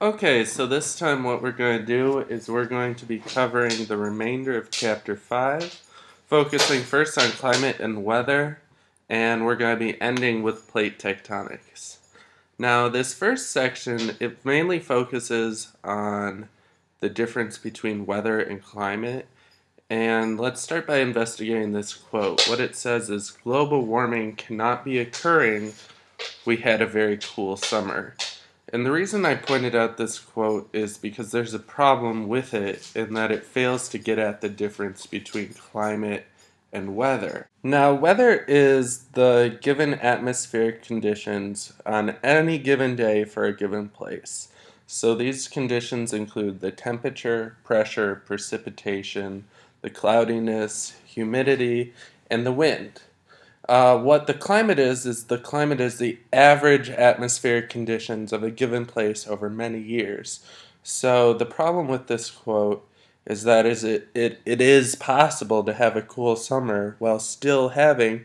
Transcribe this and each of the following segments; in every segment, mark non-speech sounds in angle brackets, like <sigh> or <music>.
Okay, so this time what we're going to do is we're going to be covering the remainder of Chapter 5, focusing first on climate and weather, and we're going to be ending with plate tectonics. Now, this first section, it mainly focuses on the difference between weather and climate, and let's start by investigating this quote. What it says is, global warming cannot be occurring, we had a very cool summer. And the reason I pointed out this quote is because there's a problem with it in that it fails to get at the difference between climate and weather. Now, weather is the given atmospheric conditions on any given day for a given place. So these conditions include the temperature, pressure, precipitation, the cloudiness, humidity, and the wind. Uh, what the climate is, is the climate is the average atmospheric conditions of a given place over many years. So the problem with this quote is that is it, it, it is possible to have a cool summer while still having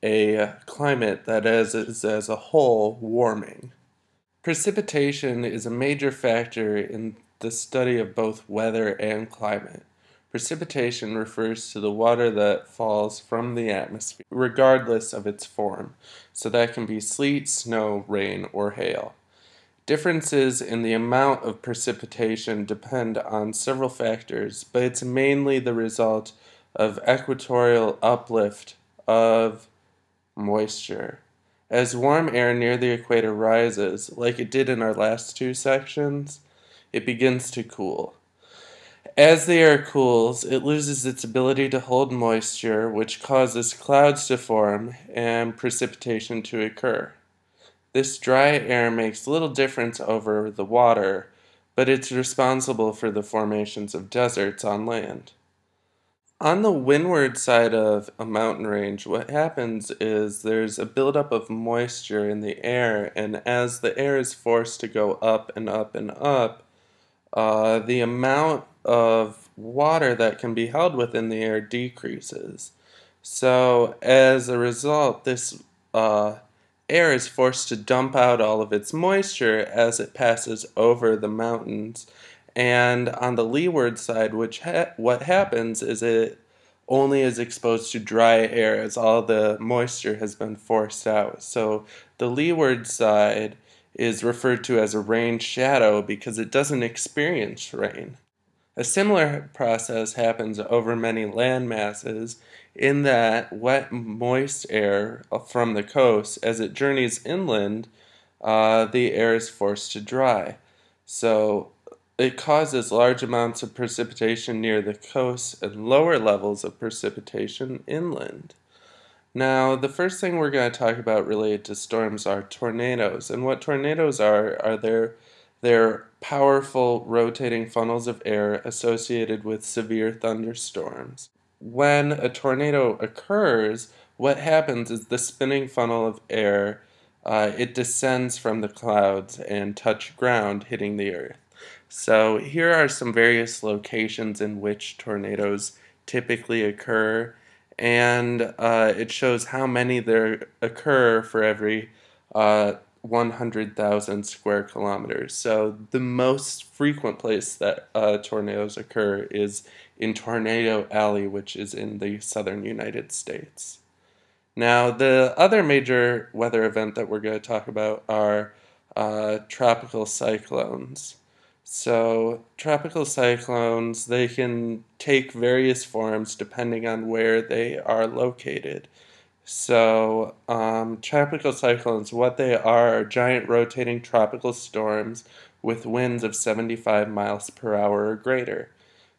a climate that is, is as a whole warming. Precipitation is a major factor in the study of both weather and climate. Precipitation refers to the water that falls from the atmosphere, regardless of its form, so that can be sleet, snow, rain, or hail. Differences in the amount of precipitation depend on several factors, but it's mainly the result of equatorial uplift of moisture. As warm air near the equator rises, like it did in our last two sections, it begins to cool. As the air cools, it loses its ability to hold moisture, which causes clouds to form and precipitation to occur. This dry air makes little difference over the water, but it's responsible for the formations of deserts on land. On the windward side of a mountain range, what happens is there's a buildup of moisture in the air, and as the air is forced to go up and up and up, uh, the amount of water that can be held within the air decreases. So as a result, this uh, air is forced to dump out all of its moisture as it passes over the mountains. And on the leeward side, which ha what happens is it only is exposed to dry air as all the moisture has been forced out. So the leeward side is referred to as a rain shadow because it doesn't experience rain. A similar process happens over many land masses in that wet, moist air from the coast, as it journeys inland, uh, the air is forced to dry. So it causes large amounts of precipitation near the coast and lower levels of precipitation inland. Now, the first thing we're going to talk about related to storms are tornadoes. And what tornadoes are, are they're they're powerful rotating funnels of air associated with severe thunderstorms. When a tornado occurs, what happens is the spinning funnel of air uh, it descends from the clouds and touch ground hitting the earth. So here are some various locations in which tornadoes typically occur and uh, it shows how many there occur for every uh, 100,000 square kilometers. So the most frequent place that uh, tornadoes occur is in Tornado Alley, which is in the southern United States. Now, the other major weather event that we're going to talk about are uh, tropical cyclones. So, tropical cyclones, they can take various forms depending on where they are located. So, um, tropical cyclones, what they are, are giant rotating tropical storms with winds of 75 miles per hour or greater.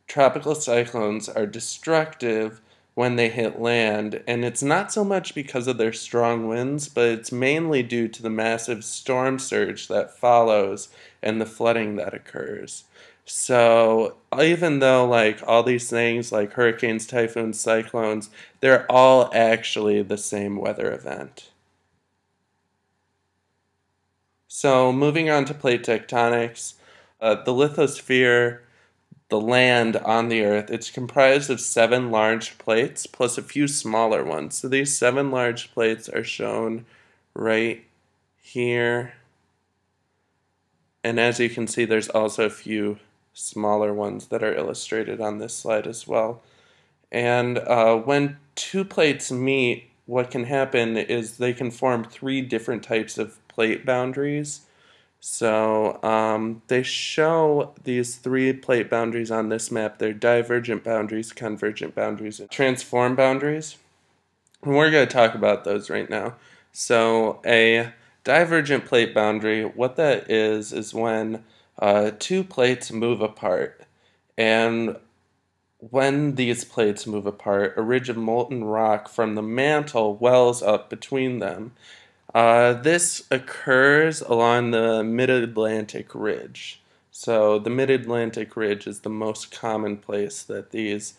Tropical cyclones are destructive when they hit land, and it's not so much because of their strong winds, but it's mainly due to the massive storm surge that follows and the flooding that occurs. So even though like all these things like hurricanes, typhoons, cyclones, they're all actually the same weather event. So moving on to plate tectonics, uh, the lithosphere, the land on the Earth, it's comprised of seven large plates plus a few smaller ones. So these seven large plates are shown right here And as you can see, there's also a few smaller ones that are illustrated on this slide as well. And uh, when two plates meet, what can happen is they can form three different types of plate boundaries. So um, they show these three plate boundaries on this map. They're divergent boundaries, convergent boundaries, and transform boundaries. And we're going to talk about those right now. So a divergent plate boundary, what that is, is when uh, two plates move apart. And when these plates move apart, a ridge of molten rock from the mantle wells up between them. Uh, this occurs along the Mid-Atlantic Ridge. So the Mid-Atlantic Ridge is the most common place that these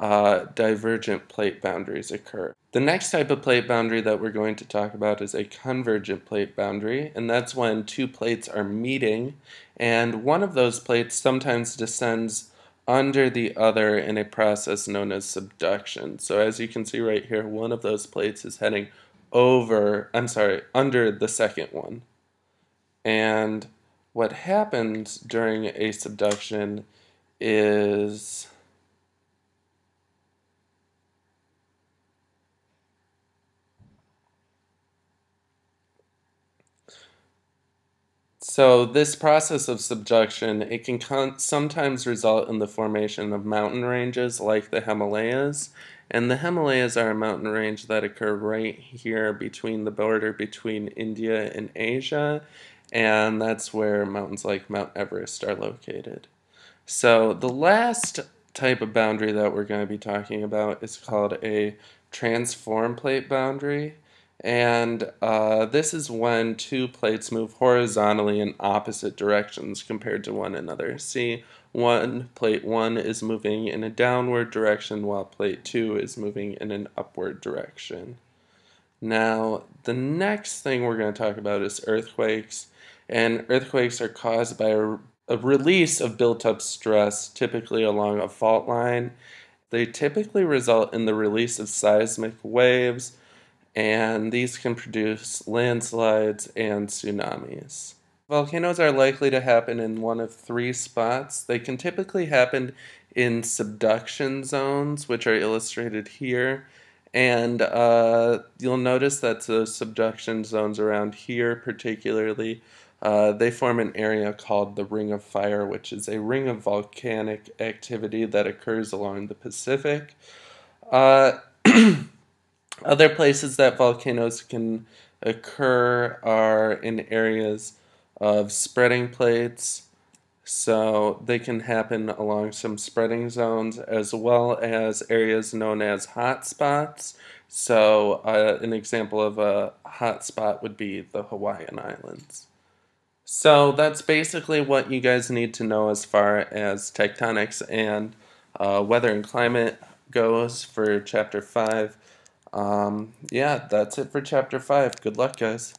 uh, divergent plate boundaries occur. The next type of plate boundary that we're going to talk about is a convergent plate boundary, and that's when two plates are meeting, and one of those plates sometimes descends under the other in a process known as subduction. So as you can see right here, one of those plates is heading over, I'm sorry, under the second one. And what happens during a subduction is So this process of subduction, it can sometimes result in the formation of mountain ranges like the Himalayas, and the Himalayas are a mountain range that occur right here between the border between India and Asia, and that's where mountains like Mount Everest are located. So the last type of boundary that we're going to be talking about is called a transform plate boundary. And uh, this is when two plates move horizontally in opposite directions compared to one another. See, one plate 1 is moving in a downward direction while plate 2 is moving in an upward direction. Now, the next thing we're going to talk about is earthquakes. And earthquakes are caused by a, a release of built up stress, typically along a fault line. They typically result in the release of seismic waves and these can produce landslides and tsunamis. Volcanoes are likely to happen in one of three spots. They can typically happen in subduction zones, which are illustrated here. And uh, you'll notice that the subduction zones around here, particularly, uh, they form an area called the Ring of Fire, which is a ring of volcanic activity that occurs along the Pacific. Uh, <clears throat> Other places that volcanoes can occur are in areas of spreading plates, so they can happen along some spreading zones as well as areas known as hotspots. So uh, an example of a hotspot would be the Hawaiian Islands. So that's basically what you guys need to know as far as tectonics and uh, weather and climate goes for chapter 5. Um, yeah, that's it for chapter 5. Good luck, guys.